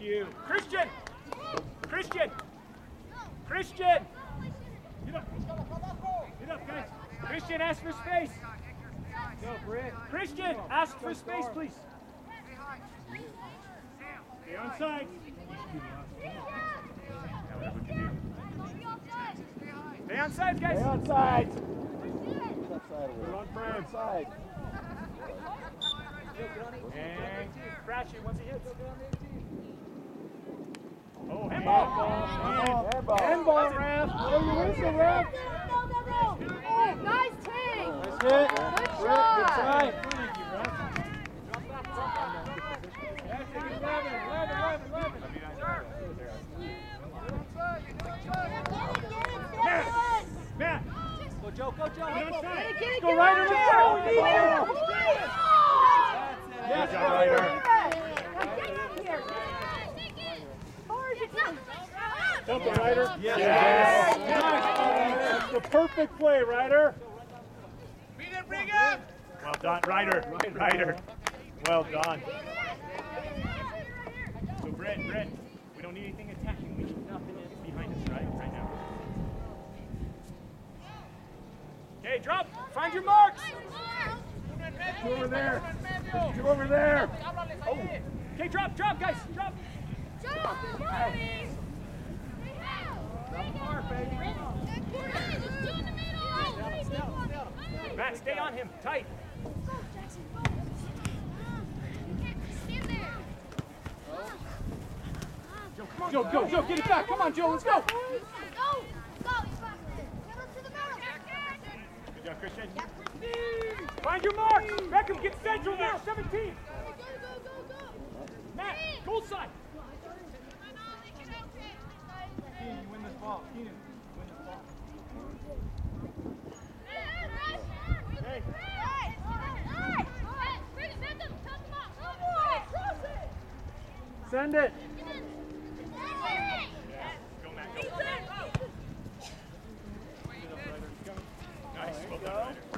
You. Christian! Christian! Christian! Get up. Get up, guys. Christian, ask for space. Go, Britt. Christian, ask for space, please. Stay on side. Stay on side, guys. Stay on side. We're on frame. Side. And crash it once he hits. Ref. Oh, you whistle, ref. Nice take. Nice hit. Britt, good try. Thank you, ref. It. Go, Joe. Go, Joe. Get on side. Get it, Go get Ryder, it, let's get go. it. We need it. Yes, Good job, Ryder. Now get up here. Hard as you can. Dump it, Ryder. Yes. Yes. That's the perfect play, Ryder. Well done, Ryder. Ryder. Well done. So, Brett, Brett, we don't need anything attacking. We need nothing behind us, right? Right now. Okay, drop. Find your marks. Go over there. Go over there. Oh. Okay, drop, drop, guys. Drop. Matt, stay on him. Tight. Joe, come on. Joe, go, Joe. Get it back. Come on, Joe. Let's go. Go, go, go. Good job, Christian. Find your mark. Beckham, get central now. 17. Send it. Go, Matt, go. Nice. Well done, Ryder.